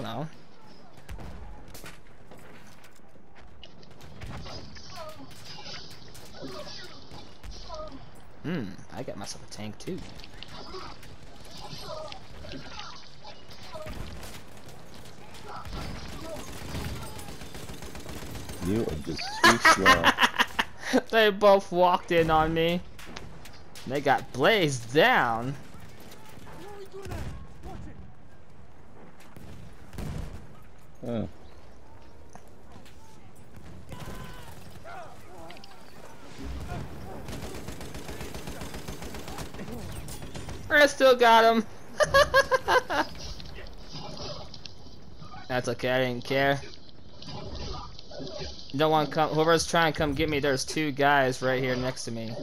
don't know. Hmm, I got myself a tank too. You are just too slow. they both walked in on me. They got blazed down. I still got him. That's okay, I didn't care. Don't want to come, whoever's trying to come get me, there's two guys right here next to me.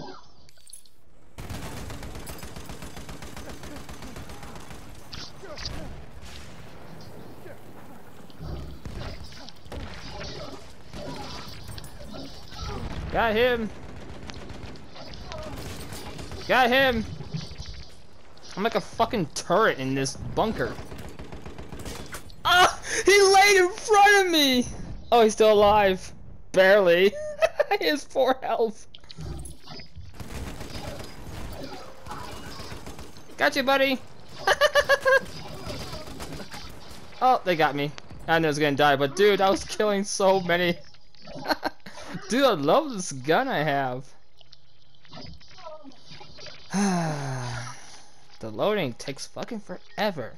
Got him! Got him! I'm like a fucking turret in this bunker. Ah! He laid in front of me! Oh, he's still alive. Barely. he has four health. Got you, buddy. oh, they got me. I knew I was gonna die, but dude, I was killing so many. Dude, I love this gun I have. the loading takes fucking forever.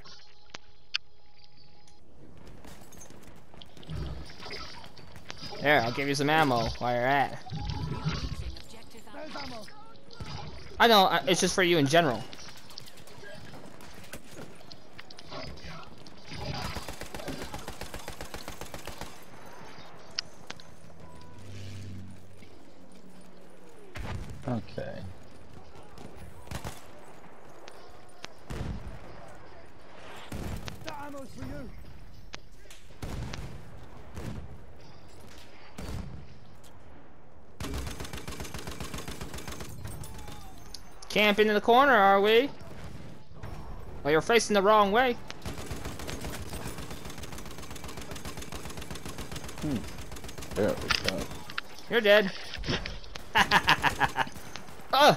There, I'll give you some ammo while you're at. I know, it's just for you in general. Okay. That ammo's for you. Camping in the corner, are we? Well, you're facing the wrong way. Hmm. There we go. You're dead. Ugh!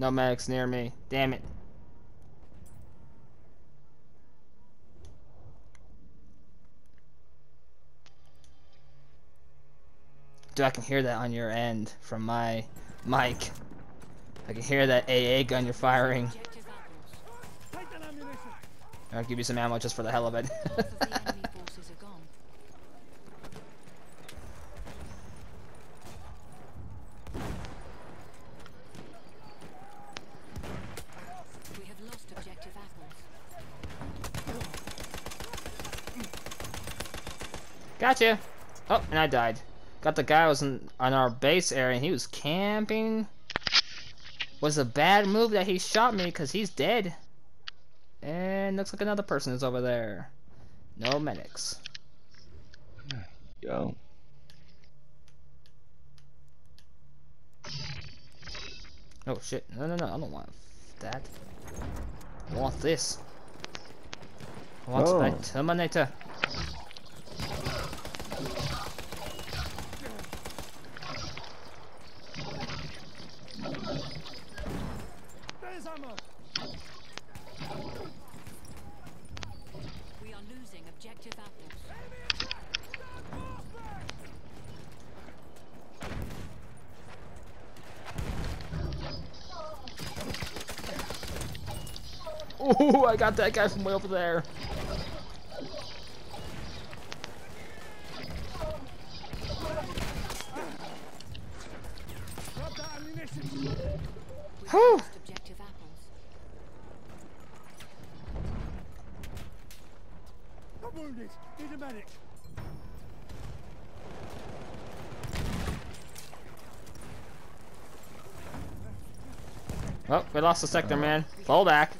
No medics near me. Damn it. Dude, I can hear that on your end from my mic. I can hear that AA gun you're firing. Take that ammunition. I'll give you some ammo just for the hell of it. We have lost objective apples. Gotcha. Oh, and I died. Got the guy who was in, on our base area and he was camping. Was a bad move that he shot me because he's dead. And looks like another person is over there. No medics. Go. Oh shit. No, no, no. I don't want that. I want this. I want Oh. my Terminator. There's ammo. We are losing objective. Ooh, I got that guy from way over there. Whew. lost objective apples. I'm wounded. Need a medic. Oh, we lost the sector, man. Fall back.